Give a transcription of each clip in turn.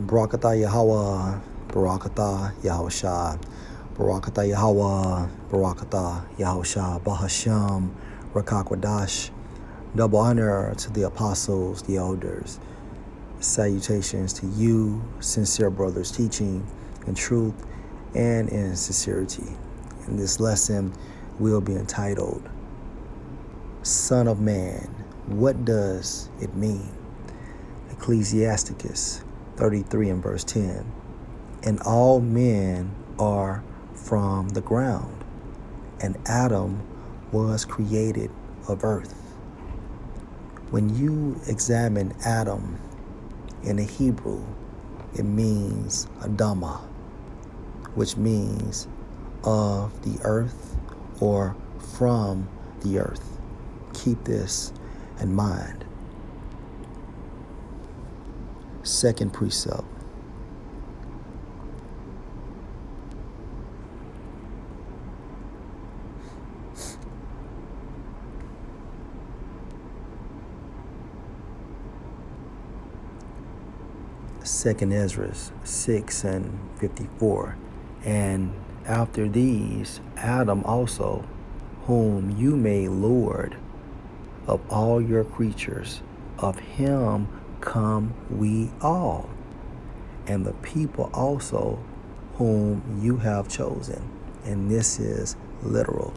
Barakatah Yahweh, Barakatah Yahushua, Barakatah Yahweh, Barakatah Yahushua, Bahasham, Rakakwadash. Double honor to the apostles, the elders. Salutations to you, sincere brothers, teaching in truth and in sincerity. And this lesson will be entitled Son of Man. What does it mean? Ecclesiasticus 33 and verse 10. And all men are from the ground, and Adam was created of earth. When you examine Adam in the Hebrew, it means Adama, which means of the earth or from the earth. Keep this in mind. Second precept. Second Ezra 6 and 54. And after these, Adam also, whom you made Lord of all your creatures, of him come we all, and the people also whom you have chosen. And this is literal.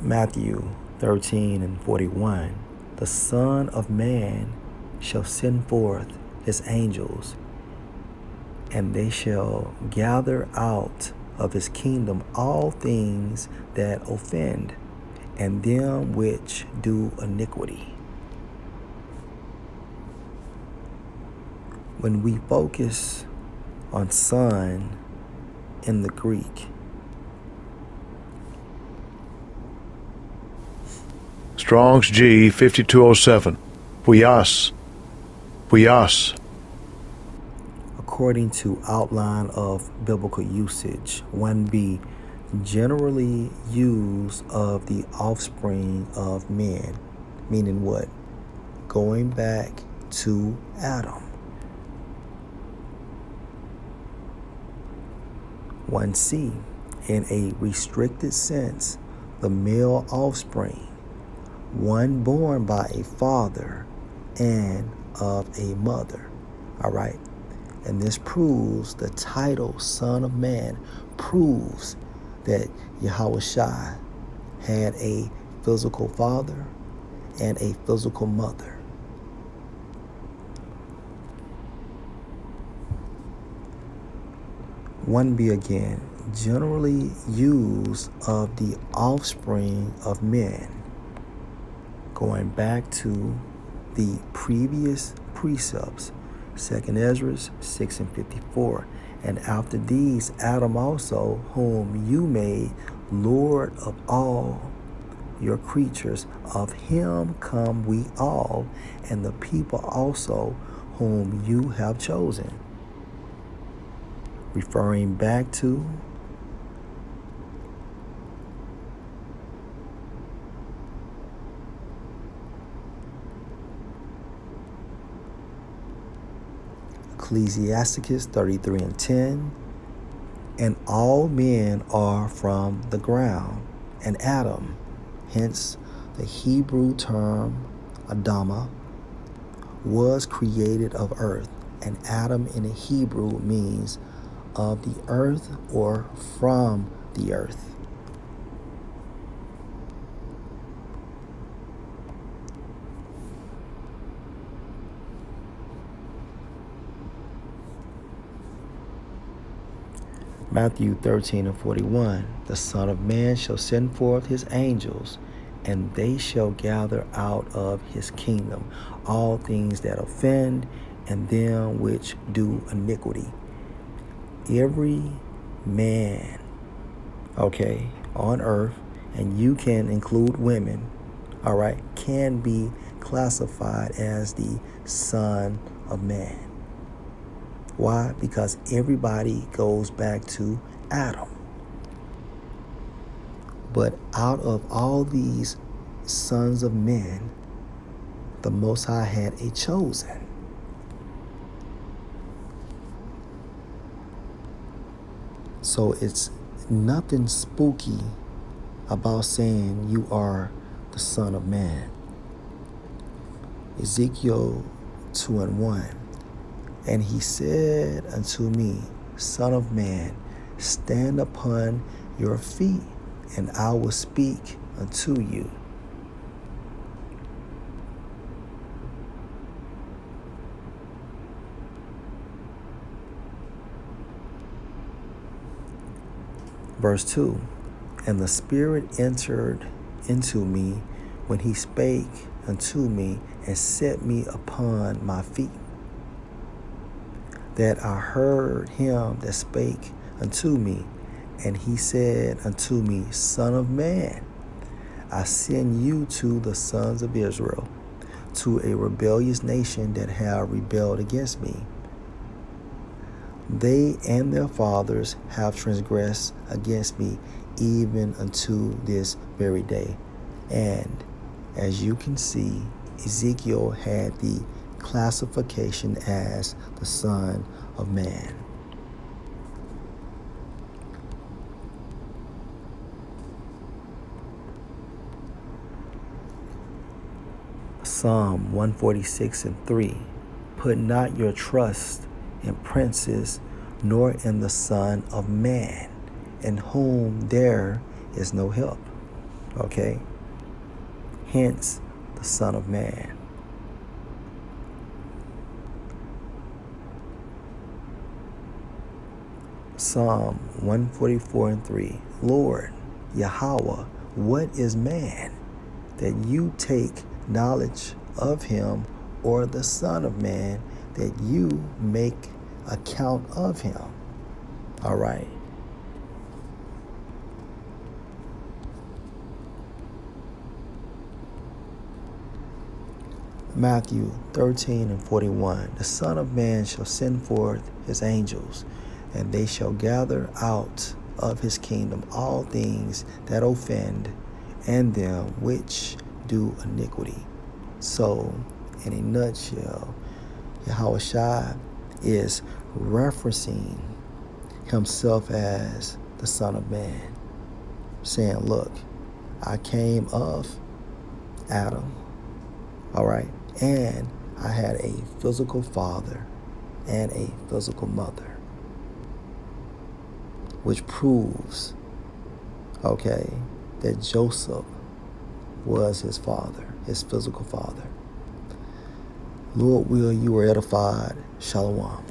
Matthew 13 and 41. The Son of Man shall send forth his angels, and they shall gather out of his kingdom all things that offend, and them which do iniquity. When we focus on son in the Greek, Strong's G 5207. Huios. Huios. according to outline of biblical usage, 1b generally use of the offspring of men, meaning what? Going back to Adam. 1c in a restricted sense, the male offspring, one born by a father and of a mother. All right. And this proves the title Son of Man proves that Yahushua had a physical father and a physical mother. One be again generally used of the offspring of men, going back to the previous precepts Second Ezra 6 and 54. And after these, Adam also, whom you made Lord of all your creatures, of him come we all, and the people also, whom you have chosen. Referring back to Ecclesiasticus 33 and 10. And all men are from the ground, and Adam, hence the Hebrew term Adama, was created of earth. And Adam in the Hebrew means of the earth or from the earth. Matthew 13 and 41 The Son of Man shall send forth his angels, and they shall gather out of his kingdom all things that offend and them which do iniquity. Every man, okay, on earth, and you can include women, all right, can be classified as the Son of Man. Why? Because everybody goes back to Adam. But out of all these sons of men, the Most High had a chosen. So it's nothing spooky about saying you are the Son of Man. Ezekiel 2 and 1. And he said unto me, Son of man, stand upon your feet, and I will speak unto you. Verse 2 And the Spirit entered into me when he spake unto me and set me upon my feet. That I heard him that spake unto me, and he said unto me, Son of man, I send you to the sons of Israel, to a rebellious nation that have rebelled against me. They and their fathers have transgressed against me even unto this very day. And as you can see, Ezekiel had the classification as the Son of Man. Psalm 146 and 3 Put not your trust in princes, nor in the Son of Man, in whom there is no help. Okay? Hence, the Son of Man. Psalm 144 and 3 Lord, Yahweh, what is man that you take knowledge of him, or the Son of Man that you make account of him. All right. Matthew 13 and 41 The Son of Man shall send forth his angels, and they shall gather out of his kingdom all things that offend, and them which do iniquity. So, in a nutshell, Yahweh is referencing himself as the Son of Man, saying, Look, I came of Adam, all right, and I had a physical father and a physical mother, which proves, okay, that Joseph was his father, his physical father. Lord will you are edified. Shalom.